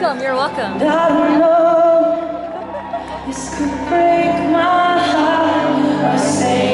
welcome. You're welcome. That love is could break my heart. I say.